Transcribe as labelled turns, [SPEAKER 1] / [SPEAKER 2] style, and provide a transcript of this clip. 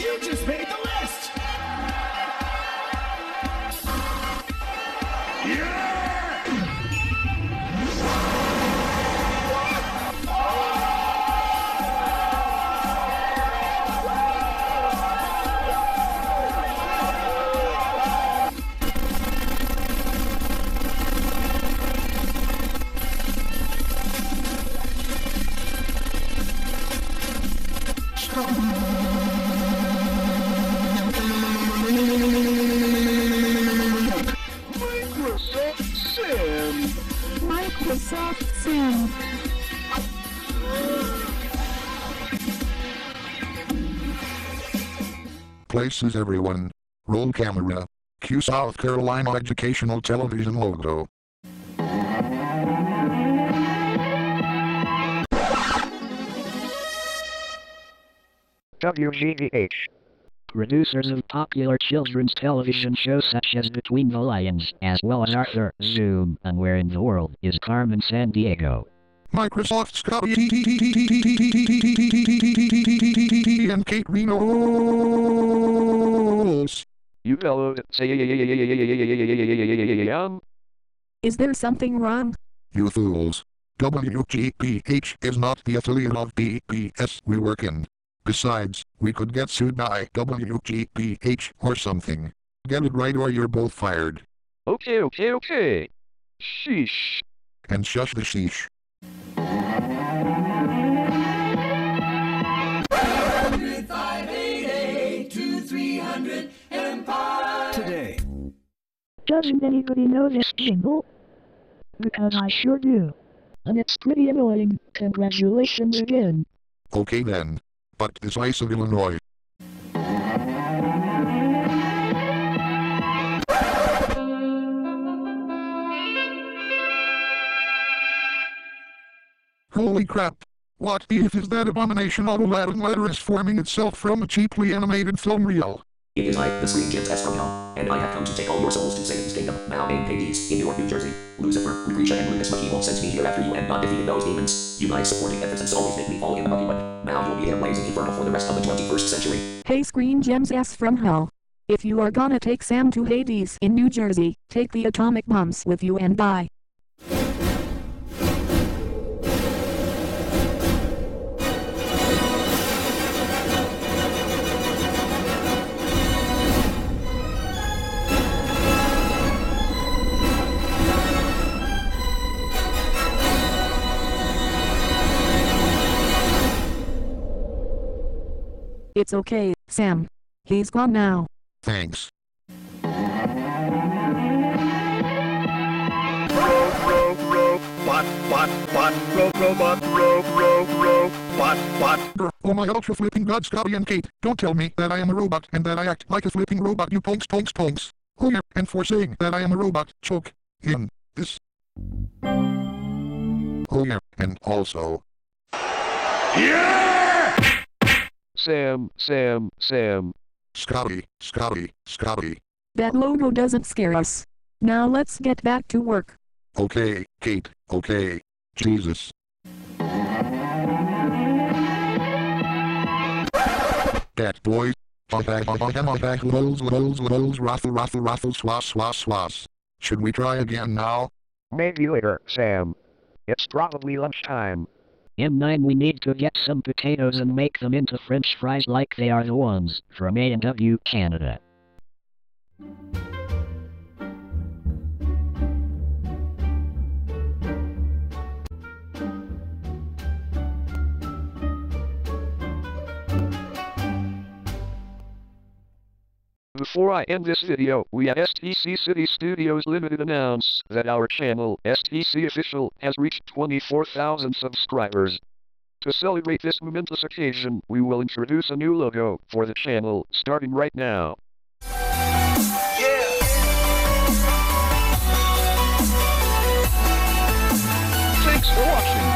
[SPEAKER 1] You just made the list! Microsoft Sam!
[SPEAKER 2] Microsoft Sam.
[SPEAKER 3] Places everyone. Roll camera. Cue South Carolina Educational Television logo.
[SPEAKER 4] WGBH. Producers of popular children's television shows such as Between the Lions, as well as Arthur, Zoom, and Where in the World is Carmen Sandiego.
[SPEAKER 3] Microsoft Scotty and Kate Reno.
[SPEAKER 5] You fellow um
[SPEAKER 2] Is there something wrong?
[SPEAKER 3] You fools. WGBH is not the affiliate of PBS we work in. Besides, we could get sued by WGBH or something. Get it right or you're both fired.
[SPEAKER 5] Okay, okay, okay. Sheesh.
[SPEAKER 3] And shush the sheesh.
[SPEAKER 1] Today.
[SPEAKER 6] Doesn't anybody know this jingle? Because I sure do. And it's pretty annoying. Congratulations again.
[SPEAKER 3] Okay then. But this ice of Illinois. Holy crap! What the if is that abomination auto Latin letter is forming itself from a cheaply animated film reel?
[SPEAKER 7] It is I, the Screen Gems S from Hell, and I have come to take all your souls to Satan's kingdom, named Hades, in Newark, New Jersey. Lucifer, Lucretia, and Lucas McKeeble sent me here after you and not defeated those demons. You guys supporting efforts always make me fall in the mucky mud. Now you'll be in a blazing inferno for the rest of the 21st century.
[SPEAKER 2] Hey Screen Gems S from Hell. If you are gonna take Sam to Hades in New Jersey, take the atomic bombs with you and die. It's okay, Sam. He's gone now.
[SPEAKER 3] Thanks.
[SPEAKER 1] Bot, bot, bot, ro, robot, ro, ro, ro, bot, bot.
[SPEAKER 3] Oh my ultra flipping god Scotty and Kate, don't tell me that I am a robot and that I act like a flipping robot you ponks ponks ponks. Oh yeah, and for saying that I am a robot, choke in this. Oh yeah, and also,
[SPEAKER 5] Sam, Sam, Sam.
[SPEAKER 3] Scotty, Scotty, Scotty.
[SPEAKER 2] That logo doesn't scare us. Now let's get back to work.
[SPEAKER 3] Okay, Kate, okay. Jesus. Dat Boi. Raffle, raffle, raffle, swass, swass, swass. Should we try again now?
[SPEAKER 4] Maybe later, Sam. It's probably lunchtime. M9 we need to get some potatoes and make them into french fries like they are the ones from A&W Canada.
[SPEAKER 5] Before I end this video, we at STC City Studios Limited announce that our channel, STC Official, has reached 24,000 subscribers. To celebrate this momentous occasion, we will introduce a new logo for the channel, starting right now. Yeah.
[SPEAKER 6] Thanks for watching.